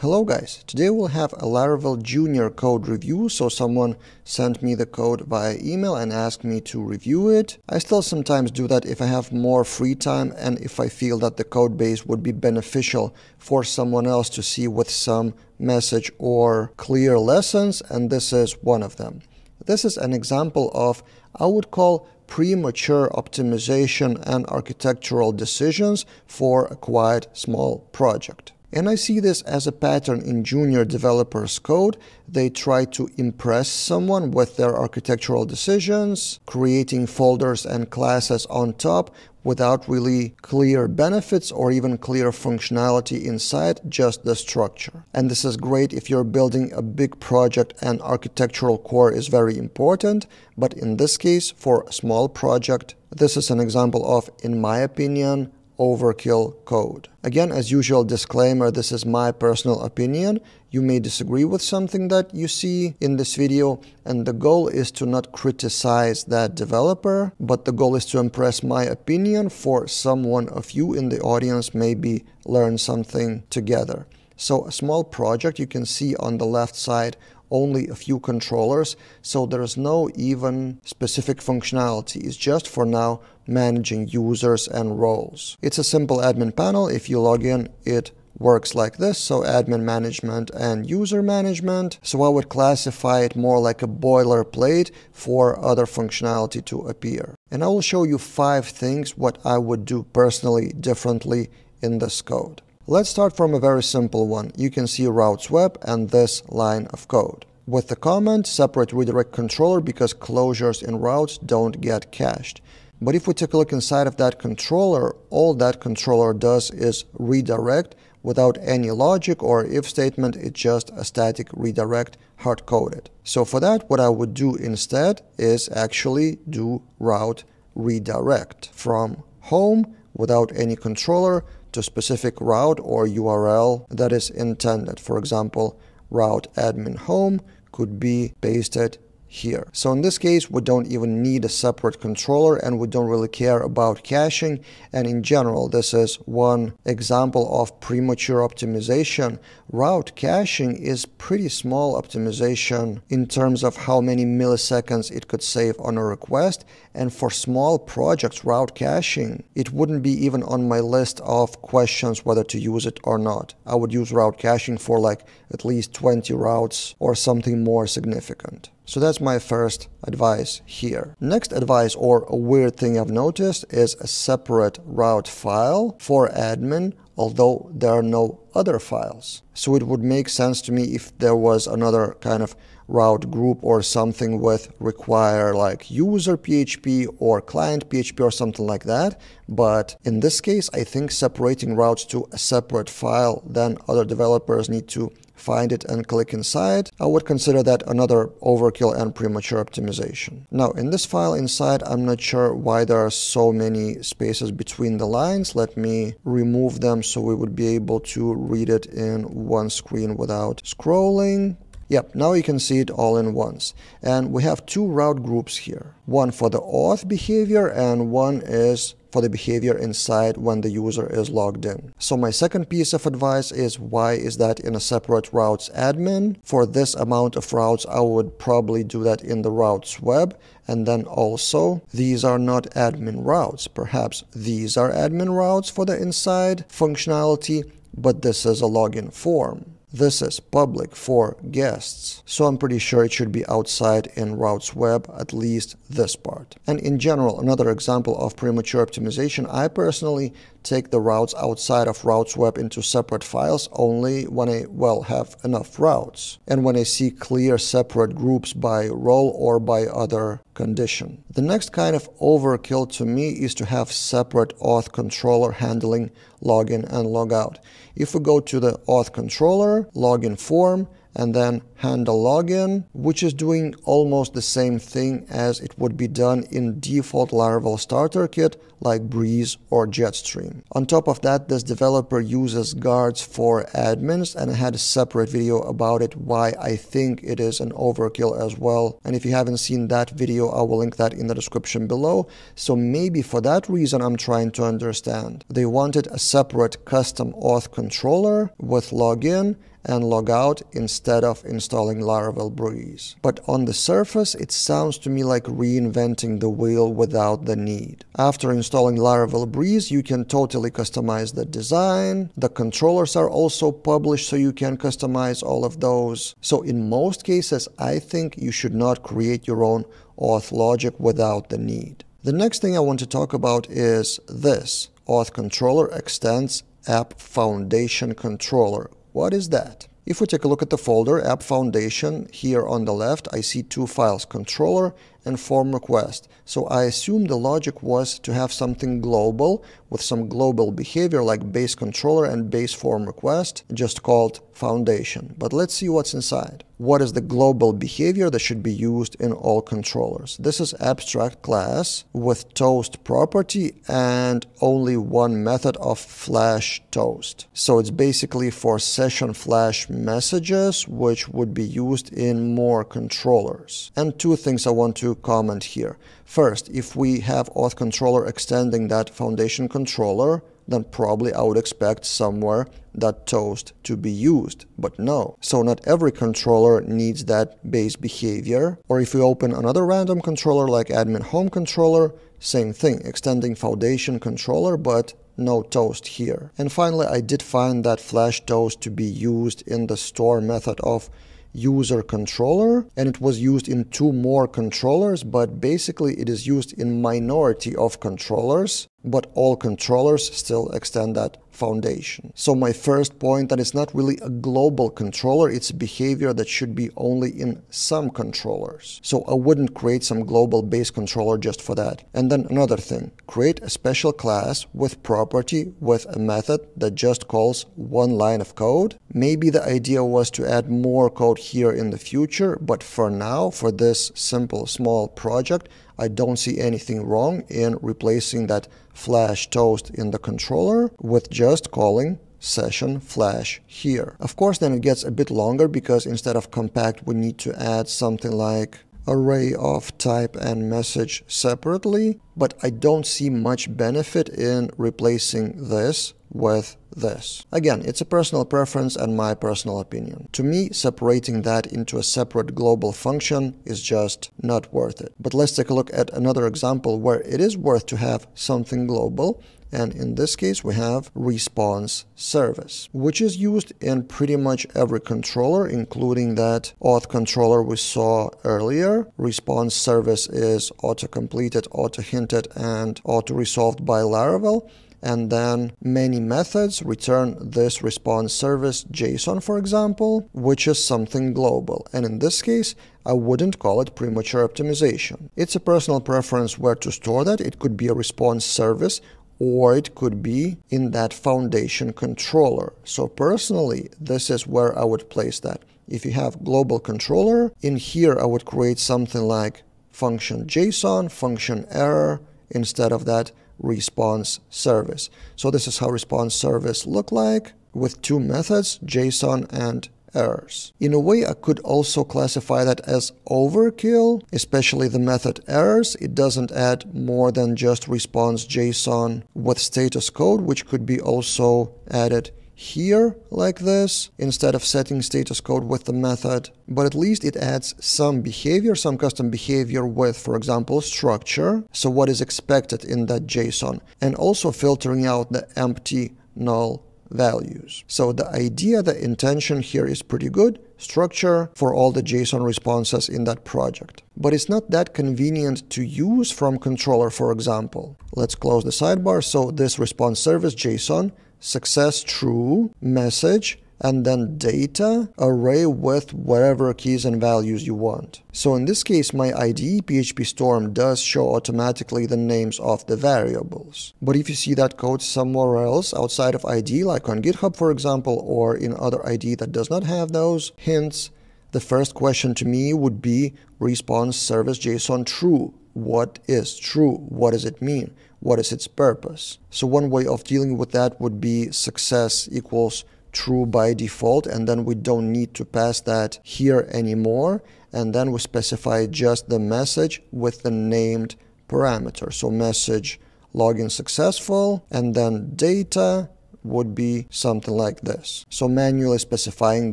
Hello guys, today we'll have a Laravel Junior code review. So someone sent me the code via email and asked me to review it. I still sometimes do that if I have more free time and if I feel that the code base would be beneficial for someone else to see with some message or clear lessons and this is one of them. This is an example of I would call premature optimization and architectural decisions for a quite small project. And I see this as a pattern in junior developers' code. They try to impress someone with their architectural decisions, creating folders and classes on top without really clear benefits or even clear functionality inside, just the structure. And this is great if you're building a big project and architectural core is very important. But in this case, for a small project, this is an example of, in my opinion, overkill code. Again, as usual, disclaimer, this is my personal opinion. You may disagree with something that you see in this video, and the goal is to not criticize that developer, but the goal is to impress my opinion for someone of you in the audience maybe learn something together. So a small project you can see on the left side only a few controllers, so there's no even specific functionality. It's just for now managing users and roles. It's a simple admin panel. If you log in, it works like this. So admin management and user management. So I would classify it more like a boilerplate for other functionality to appear. And I will show you five things what I would do personally differently in this code. Let's start from a very simple one. You can see routes web and this line of code. With the comment, separate redirect controller because closures in routes don't get cached. But if we take a look inside of that controller, all that controller does is redirect without any logic or if statement, it's just a static redirect hard coded. So for that, what I would do instead is actually do route redirect from home without any controller to specific route or URL that is intended. For example, route admin home could be pasted here. So in this case, we don't even need a separate controller and we don't really care about caching. And in general, this is one example of premature optimization. Route caching is pretty small optimization in terms of how many milliseconds it could save on a request. And for small projects, route caching, it wouldn't be even on my list of questions whether to use it or not. I would use route caching for like at least 20 routes or something more significant. So that's my first advice here. Next advice or a weird thing I've noticed is a separate route file for admin although there are no other files. So it would make sense to me if there was another kind of route group or something with require like user PHP or client PHP or something like that. But in this case, I think separating routes to a separate file, then other developers need to find it and click inside, I would consider that another overkill and premature optimization. Now in this file inside, I'm not sure why there are so many spaces between the lines. Let me remove them so we would be able to read it in one screen without scrolling. Yep, now you can see it all in once. And we have two route groups here. One for the auth behavior and one is for the behavior inside when the user is logged in. So my second piece of advice is why is that in a separate routes admin? For this amount of routes, I would probably do that in the routes web. And then also, these are not admin routes. Perhaps these are admin routes for the inside functionality, but this is a login form. This is public for guests, so I'm pretty sure it should be outside in Routes Web, at least this part. And in general, another example of premature optimization, I personally take the routes outside of Routes Web into separate files only when I, well, have enough routes and when I see clear separate groups by role or by other condition. The next kind of overkill to me is to have separate auth controller handling login and logout. If we go to the auth controller, login form, and then handle login, which is doing almost the same thing as it would be done in default Laravel starter kit like Breeze or Jetstream. On top of that, this developer uses guards for admins and I had a separate video about it why I think it is an overkill as well. And if you haven't seen that video, I will link that in the description below. So maybe for that reason, I'm trying to understand. They wanted a separate custom auth controller with login and log out instead of installing Laravel Breeze. But on the surface, it sounds to me like reinventing the wheel without the need. After installing Laravel Breeze, you can totally customize the design. The controllers are also published so you can customize all of those. So in most cases, I think you should not create your own auth logic without the need. The next thing I want to talk about is this. Auth controller extends app foundation controller. What is that? If we take a look at the folder app foundation here on the left, I see two files, controller and form request. So I assume the logic was to have something global with some global behavior like base controller and base form request, just called foundation. But let's see what's inside. What is the global behavior that should be used in all controllers? This is abstract class with toast property and only one method of flash toast. So it's basically for session flash messages, which would be used in more controllers. And two things I want to comment here. First, if we have auth controller extending that foundation controller, then probably I would expect somewhere that toast to be used. But no. So not every controller needs that base behavior. Or if we open another random controller like admin home controller, same thing, extending foundation controller, but no toast here. And finally, I did find that flash toast to be used in the store method of user controller and it was used in two more controllers but basically it is used in minority of controllers but all controllers still extend that foundation. So my first point that it's not really a global controller, it's a behavior that should be only in some controllers. So I wouldn't create some global base controller just for that. And then another thing, create a special class with property with a method that just calls one line of code. Maybe the idea was to add more code here in the future, but for now, for this simple small project, I don't see anything wrong in replacing that flash toast in the controller with just calling session flash here. Of course, then it gets a bit longer because instead of compact, we need to add something like array of type and message separately, but I don't see much benefit in replacing this with this. Again, it's a personal preference and my personal opinion. To me, separating that into a separate global function is just not worth it. But let's take a look at another example where it is worth to have something global and in this case we have response service which is used in pretty much every controller including that auth controller we saw earlier response service is auto completed auto hinted and auto resolved by laravel and then many methods return this response service JSON, for example, which is something global. And in this case, I wouldn't call it premature optimization. It's a personal preference where to store that. It could be a response service or it could be in that foundation controller. So personally, this is where I would place that. If you have global controller, in here I would create something like function JSON, function error, instead of that response service. So this is how response service look like with two methods, JSON and errors. In a way, I could also classify that as overkill, especially the method errors. It doesn't add more than just response JSON with status code, which could be also added here like this instead of setting status code with the method but at least it adds some behavior some custom behavior with for example structure. So what is expected in that json and also filtering out the empty null values. So the idea the intention here is pretty good structure for all the json responses in that project. But it's not that convenient to use from controller for example. Let's close the sidebar. So this response service json success true message and then data array with whatever keys and values you want. So in this case, my IDE PHP Storm does show automatically the names of the variables. But if you see that code somewhere else outside of IDE, like on GitHub, for example, or in other IDE that does not have those hints, the first question to me would be response service JSON true. What is true? What does it mean? what is its purpose. So one way of dealing with that would be success equals true by default and then we don't need to pass that here anymore and then we specify just the message with the named parameter. So message login successful and then data would be something like this. So manually specifying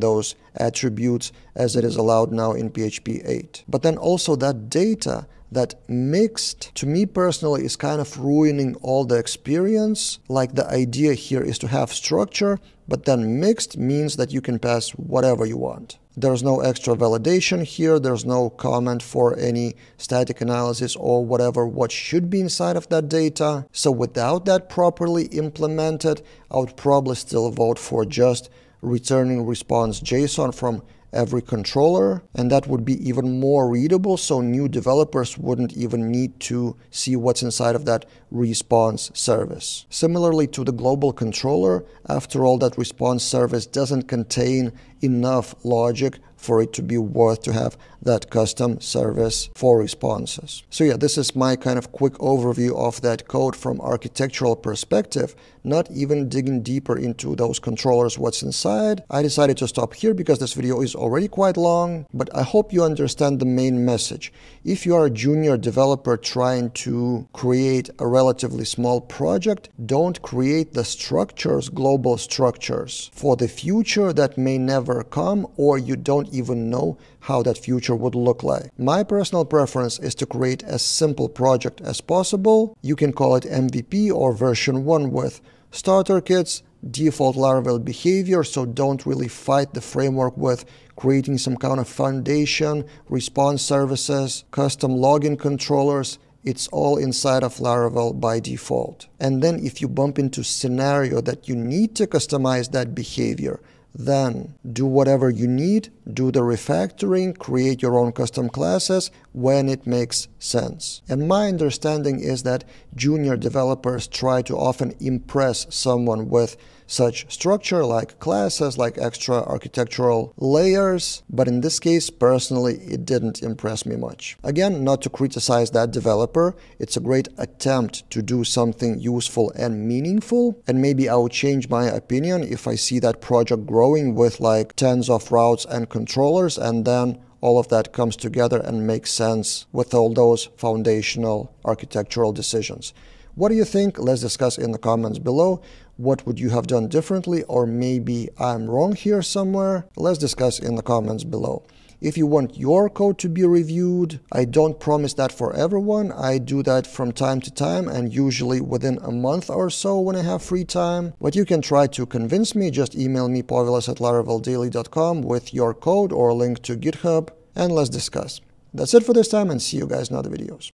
those attributes as it is allowed now in PHP 8. But then also that data that mixed to me personally is kind of ruining all the experience like the idea here is to have structure but then mixed means that you can pass whatever you want there's no extra validation here. There's no comment for any static analysis or whatever what should be inside of that data. So without that properly implemented i would probably still vote for just returning response json from every controller and that would be even more readable so new developers wouldn't even need to see what's inside of that response service. Similarly to the global controller, after all that response service doesn't contain enough logic for it to be worth to have that custom service for responses. So yeah, this is my kind of quick overview of that code from architectural perspective, not even digging deeper into those controllers, what's inside. I decided to stop here because this video is already quite long, but I hope you understand the main message. If you are a junior developer trying to create a relatively small project, don't create the structures, global structures for the future that may never come or you don't even know how that future would look like. My personal preference is to create as simple project as possible. You can call it MVP or version 1 with starter kits, default Laravel behavior, so don't really fight the framework with creating some kind of foundation, response services, custom login controllers, it's all inside of Laravel by default. And then if you bump into scenario that you need to customize that behavior, then do whatever you need, do the refactoring, create your own custom classes when it makes sense. And my understanding is that junior developers try to often impress someone with such structure like classes, like extra architectural layers, but in this case, personally, it didn't impress me much. Again, not to criticize that developer, it's a great attempt to do something useful and meaningful, and maybe I would change my opinion if I see that project growing with like tens of routes and controllers, and then all of that comes together and makes sense with all those foundational architectural decisions. What do you think? Let's discuss in the comments below. What would you have done differently? Or maybe I'm wrong here somewhere? Let's discuss in the comments below. If you want your code to be reviewed, I don't promise that for everyone. I do that from time to time and usually within a month or so when I have free time. But you can try to convince me. Just email me povilas at laraveldaily.com with your code or link to GitHub and let's discuss. That's it for this time and see you guys in other videos.